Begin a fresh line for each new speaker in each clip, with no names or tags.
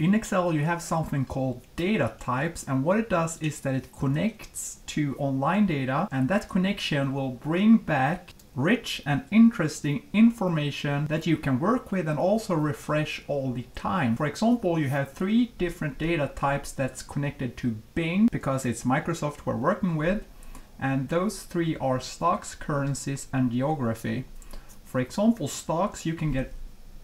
In Excel you have something called data types and what it does is that it connects to online data and that connection will bring back rich and interesting information that you can work with and also refresh all the time. For example, you have three different data types that's connected to Bing because it's Microsoft we're working with and those three are stocks, currencies and geography. For example, stocks you can get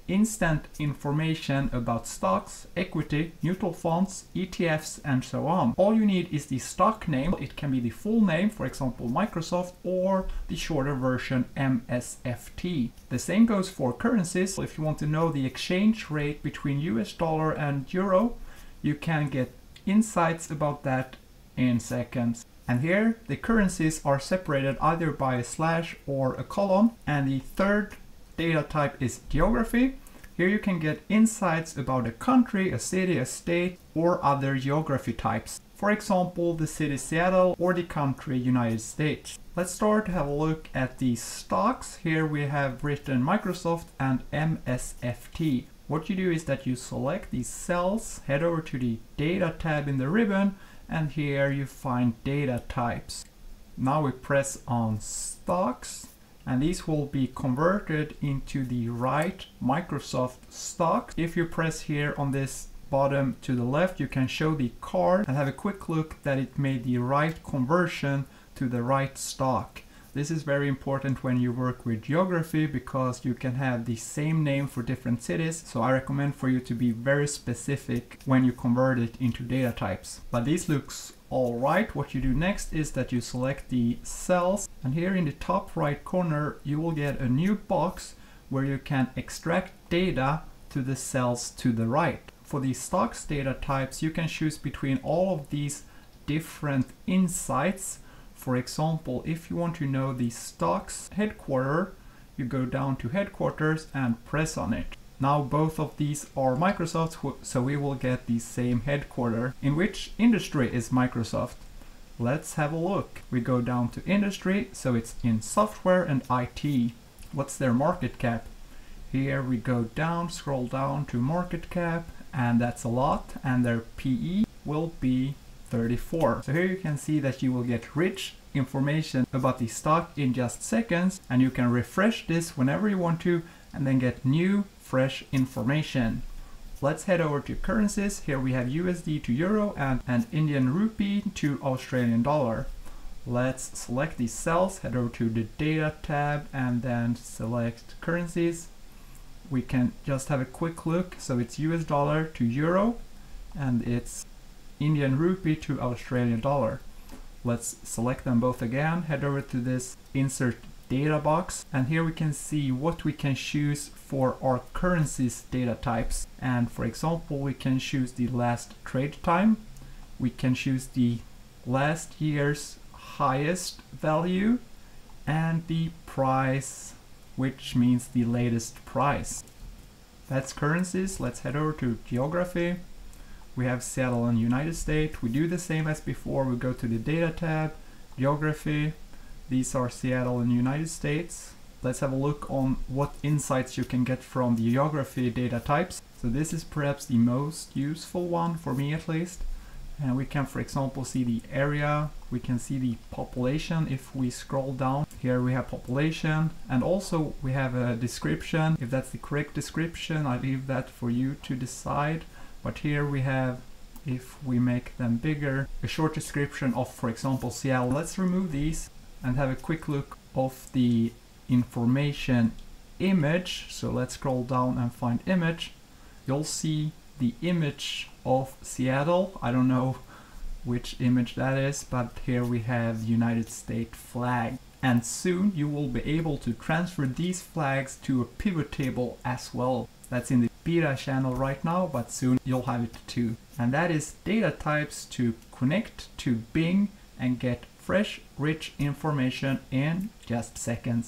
instant information about stocks, equity, mutual funds, ETFs, and so on. All you need is the stock name. It can be the full name, for example, Microsoft, or the shorter version, MSFT. The same goes for currencies. If you want to know the exchange rate between US dollar and euro, you can get insights about that in seconds. And here the currencies are separated either by a slash or a colon. And the third data type is geography. Here you can get insights about a country, a city, a state, or other geography types. For example, the city Seattle or the country United States. Let's start to have a look at the stocks. Here we have written Microsoft and MSFT. What you do is that you select these cells, head over to the data tab in the ribbon, and here you find data types. Now we press on stocks and these will be converted into the right Microsoft stock. If you press here on this bottom to the left, you can show the card and have a quick look that it made the right conversion to the right stock. This is very important when you work with geography because you can have the same name for different cities. So I recommend for you to be very specific when you convert it into data types. But this looks all right. What you do next is that you select the cells and here in the top right corner you will get a new box where you can extract data to the cells to the right. For the stocks data types you can choose between all of these different insights for example, if you want to know the stocks headquarter, you go down to headquarters and press on it. Now both of these are Microsoft, so we will get the same headquarter. In which industry is Microsoft? Let's have a look. We go down to industry, so it's in software and IT. What's their market cap? Here we go down, scroll down to market cap, and that's a lot, and their PE will be 34. So here you can see that you will get rich information about the stock in just seconds and you can refresh this whenever you want to and then get new fresh information. Let's head over to currencies. Here we have USD to Euro and, and Indian Rupee to Australian Dollar. Let's select these cells, head over to the data tab and then select currencies. We can just have a quick look. So it's US dollar to Euro and it's Indian rupee to Australian dollar. Let's select them both again, head over to this insert data box and here we can see what we can choose for our currencies data types. And for example we can choose the last trade time. We can choose the last year's highest value and the price which means the latest price. That's currencies. Let's head over to geography we have Seattle and United States. We do the same as before. We go to the data tab, geography. These are Seattle and United States. Let's have a look on what insights you can get from the geography data types. So this is perhaps the most useful one for me at least. And we can, for example, see the area. We can see the population if we scroll down. Here we have population and also we have a description. If that's the correct description, I leave that for you to decide. But here we have, if we make them bigger, a short description of, for example, Seattle. Let's remove these and have a quick look of the information image. So let's scroll down and find image. You'll see the image of Seattle. I don't know which image that is, but here we have United States flag. And soon you will be able to transfer these flags to a pivot table as well. That's in the beta channel right now, but soon you'll have it too. And that is data types to connect to Bing and get fresh, rich information in just seconds.